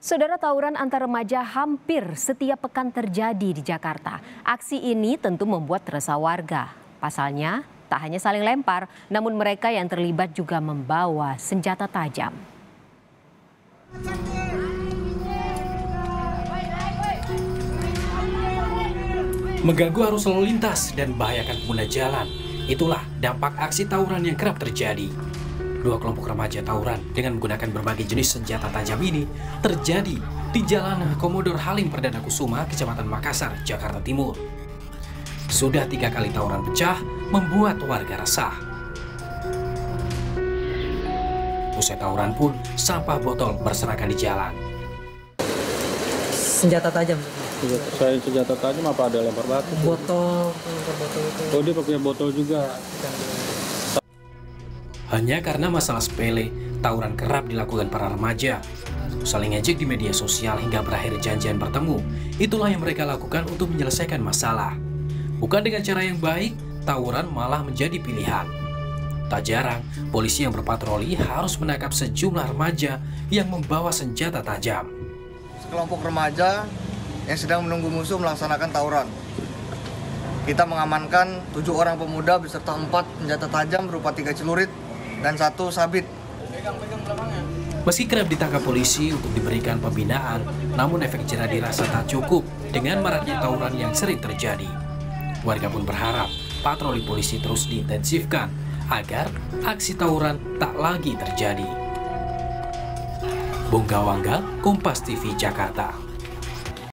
Saudara tawuran antar remaja hampir setiap pekan terjadi di Jakarta. Aksi ini tentu membuat resah warga. Pasalnya, tak hanya saling lempar, namun mereka yang terlibat juga membawa senjata tajam. Mengganggu arus lalu lintas dan membahayakan pengguna jalan. Itulah dampak aksi tawuran yang kerap terjadi. Dua kelompok remaja tawuran dengan menggunakan berbagai jenis senjata tajam ini terjadi di Jalan Komodor Halim Perdana Kusuma, Kecamatan Makassar, Jakarta Timur. Sudah tiga kali tawuran pecah, membuat warga resah. Usai tawuran pun, sampah botol berserakan di jalan. senjata tajam Saya senjata tajam apa ada lempar batu? botol botol itu Oh dia pakai botol juga. Hanya karena masalah sepele, tawuran kerap dilakukan para remaja. Saling ngejek di media sosial hingga berakhir janjian bertemu. Itulah yang mereka lakukan untuk menyelesaikan masalah. Bukan dengan cara yang baik, tawuran malah menjadi pilihan. Tak jarang, polisi yang berpatroli harus menangkap sejumlah remaja yang membawa senjata tajam. Sekelompok remaja yang sedang menunggu musuh melaksanakan tawuran. Kita mengamankan tujuh orang pemuda beserta empat senjata tajam berupa tiga celurit dan satu sabit. Meski kerap ditangkap polisi untuk diberikan pembinaan, namun efek jerah dirasa tak cukup dengan maraknya tawuran yang sering terjadi. Warga pun berharap patroli polisi terus diintensifkan agar aksi tawuran tak lagi terjadi. Bung Gawangga, Kompas TV Jakarta.